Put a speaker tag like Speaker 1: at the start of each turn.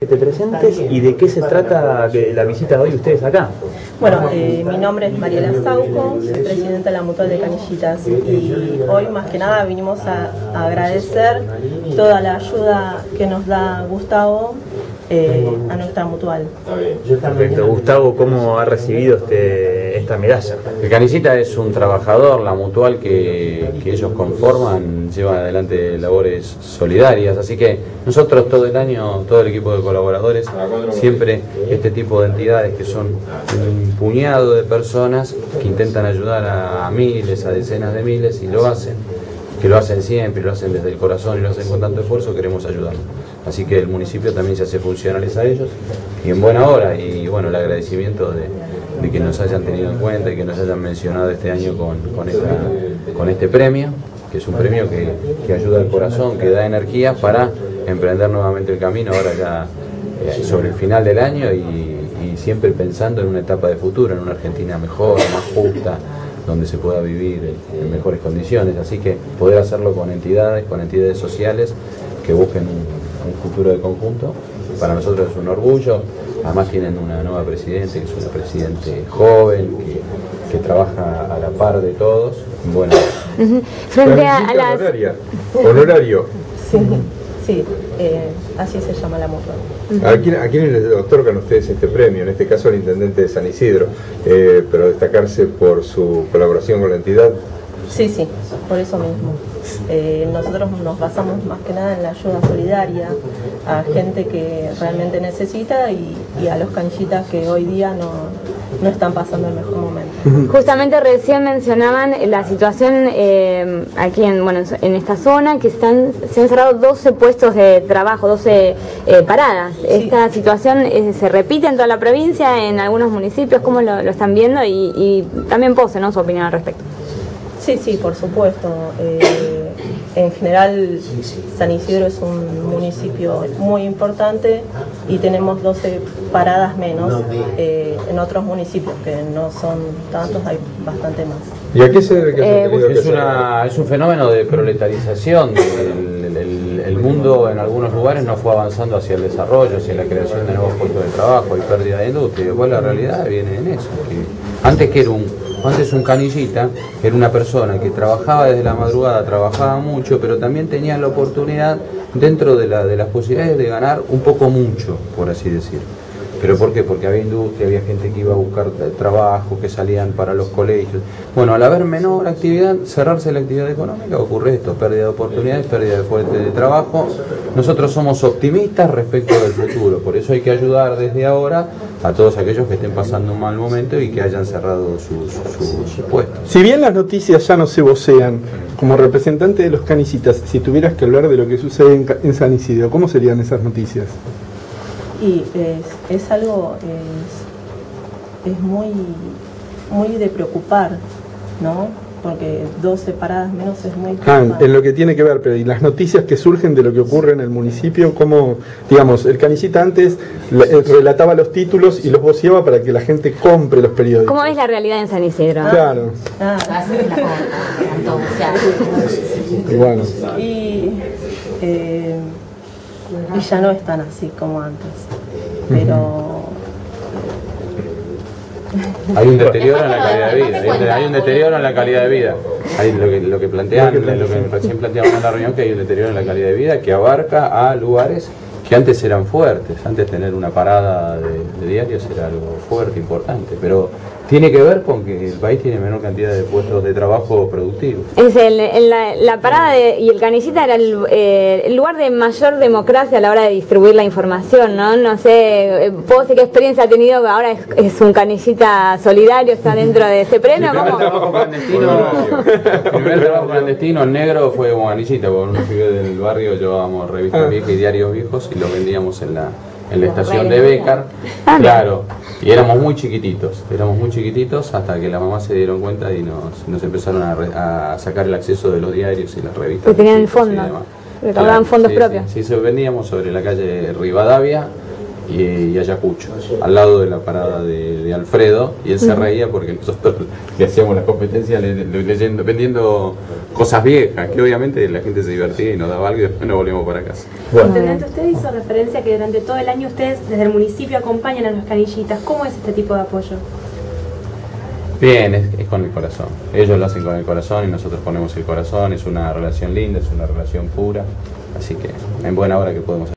Speaker 1: que te presentes y de qué se trata la visita de hoy ustedes acá.
Speaker 2: Bueno, eh, mi nombre es Mariela Sauco, soy presidenta de la Mutual de Canillitas y hoy más que nada vinimos a, agradecer toda la ayuda que nos da Gustavo eh, a nuestra mutual.
Speaker 1: Perfecto. Gustavo, ¿cómo ha recibido este, medalla?
Speaker 3: El Canillita es un trabajador, la mutual que, que ellos conforman lleva adelante labores solidarias, así que nosotros todo el año, todo el equipo de colaboradores, siempre este tipo de entidades que son un puñado de personas que intentan ayudar a miles, a decenas de miles y lo hacen que lo hacen siempre, lo hacen desde el corazón y lo hacen con tanto esfuerzo, queremos ayudarlos. Así que el municipio también se hace funcionales a ellos y en buena hora. Y bueno, el agradecimiento de, que nos hayan tenido en cuenta y que nos hayan mencionado este año con, con, este premio, que es un premio que, ayuda al corazón, que da energía para emprender nuevamente el camino ahora ya eh, sobre el final del año y siempre pensando en una etapa de futuro, en una Argentina mejor, más justa donde se pueda vivir en mejores condiciones. Así que poder hacerlo con entidades, con entidades sociales que busquen un, futuro de conjunto, para nosotros es un orgullo. Además tienen una nueva presidente, que es una presidente joven, que, trabaja a la par de todos. Bueno,
Speaker 4: frente a, la
Speaker 5: Honorario.
Speaker 2: Sí. Sí, eh, así se llama la mutua.
Speaker 5: ¿A quién, ¿A les otorgan ustedes este premio? En este caso al intendente de San Isidro, eh, pero destacarse por su colaboración con la entidad.
Speaker 2: Sí, sí, por eso mismo. Eh, nosotros nos basamos más que nada en la ayuda solidaria a gente que realmente necesita y, a los canchitas que hoy día no, no están pasando el mejor momento.
Speaker 4: Justamente recién mencionaban la situación eh, aquí en, bueno, en esta zona, que están, se han cerrado 12 puestos de trabajo, 12 eh, paradas. ¿Esta situación se repite en toda la provincia, en algunos municipios? ¿Cómo lo, están viendo? Y, y también pose ¿no? su opinión al respecto.
Speaker 2: Sí, sí, por supuesto. Eh, en general, San Isidro es un municipio muy importante y tenemos 12 paradas menos. Eh, en otros municipios que no son tantos hay bastante más.
Speaker 5: ¿Y a qué se debe que
Speaker 3: eh, es, una, es un fenómeno de proletarización. El, el, mundo en algunos lugares no fue avanzando hacia el desarrollo, hacia la creación de nuevos puestos de trabajo y pérdida de industria. Igual la realidad viene en eso. antes que era un antes un canillita era una persona que trabajaba desde la madrugada, trabajaba mucho, pero también tenía la oportunidad dentro de, la, de las posibilidades de ganar un poco mucho, por así decirlo. ¿Pero por qué? Porque había industria, había gente que iba a buscar trabajo, que salían para los colegios. Bueno, al haber menor actividad, cerrarse la actividad económica, ocurre esto, pérdida de oportunidades, pérdida de fuente de trabajo. Nosotros somos optimistas respecto del futuro, por eso hay que ayudar desde ahora a todos aquellos que estén pasando un mal momento y que hayan cerrado sus, sus, puestos.
Speaker 6: Si bien las noticias ya no se vocean, como representante de los canicitas, si tuvieras que hablar de lo que sucede en, en San Isidro, ¿cómo serían esas noticias?
Speaker 2: Y es, algo, es, muy, muy de preocupar, ¿no? Porque dos separadas menos es muy
Speaker 6: ah, en lo que tiene que ver, pero y las noticias que surgen de lo que ocurre en el municipio, como, digamos, el canicita antes eh, relataba los títulos y los voceaba para que la gente compre los periódicos.
Speaker 4: ¿Cómo es la realidad en San Isidro?
Speaker 6: Claro. Ah.
Speaker 2: y bueno. Y, eh, y ya no están así como antes. Pero
Speaker 3: hay un deterioro en la calidad de vida, hay un deterioro en la calidad de vida. Hay lo que, lo que plantean, lo que recién planteamos en la reunión, que hay un deterioro en la calidad de vida que abarca a lugares que antes eran fuertes, antes tener una parada de, de diarios era algo fuerte, importante, pero tiene que ver con que el país tiene menor cantidad de puestos de trabajo productivos.
Speaker 4: Es el, la, parada y el canillita era eh, el, lugar de mayor democracia a la hora de distribuir la información, ¿no? No sé, eh, ¿puedo sé qué experiencia ha tenido? Ahora es, un canillita solidario, está dentro de ese premio.
Speaker 3: El primer trabajo clandestino, primer trabajo clandestino negro fue como canillita, porque uno del barrio llevábamos revistas ah. viejas y diarios viejos y los vendíamos en la en la estación de Becar, ah, claro, y éramos muy chiquititos, éramos muy chiquititos hasta que la mamá se dieron cuenta y nos, nos empezaron a, sacar el acceso de los diarios y las revistas.
Speaker 4: Que tenían el fondo, recaudaban fondos propios.
Speaker 3: Sí, se vendíamos sobre la calle Rivadavia y, y Ayacucho, al lado de la parada de, de Alfredo, y él se reía porque nosotros le hacíamos la competencia le- le- leyendo, vendiendo cosas viejas, que obviamente la gente se divertía y nos daba algo y después nos volvíamos para casa.
Speaker 7: Intendente, usted hizo referencia que durante todo el año ustedes desde el municipio acompañan a los canillitas. ¿Cómo es este tipo de apoyo?
Speaker 3: Bien, es, es con el corazón. Ellos lo hacen con el corazón y nosotros ponemos el corazón. Es una relación linda, es una relación pura. Así que en buena hora que podemos